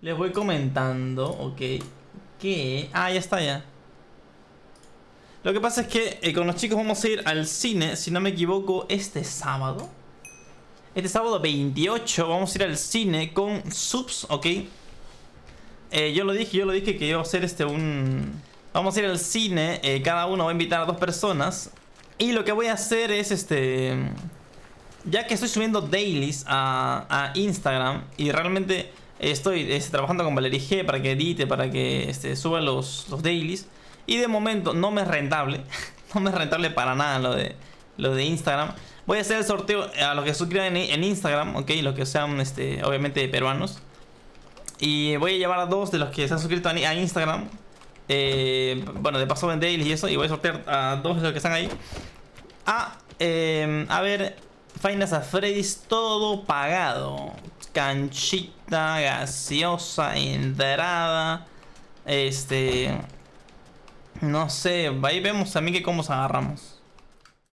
Les voy comentando, ok, que... Ah, ya está, ya. Lo que pasa es que eh, con los chicos vamos a ir al cine, si no me equivoco, este sábado. Este sábado 28 vamos a ir al cine con subs, ok. Eh, yo lo dije, yo lo dije que iba a hacer este un... Vamos a ir al cine, eh, cada uno va a invitar a dos personas. Y lo que voy a hacer es este... Ya que estoy subiendo dailies a, a Instagram y realmente estoy este, trabajando con Valerie G para que edite, para que este, suba los, los dailies. Y de momento no me es rentable. no me es rentable para nada lo de, lo de Instagram. Voy a hacer el sorteo a los que suscriban en, Instagram, ok, los que sean este, obviamente peruanos. Y voy a llevar a dos de los que se han suscrito a Instagram. Eh, bueno, de paso en dailies y eso. Y voy a sortear a dos de los que están ahí. A, eh, a ver, Fainas a Freddy's todo pagado. Canchita, gaseosa, entrada. Este. No sé, ahí vemos también que cómo nos agarramos.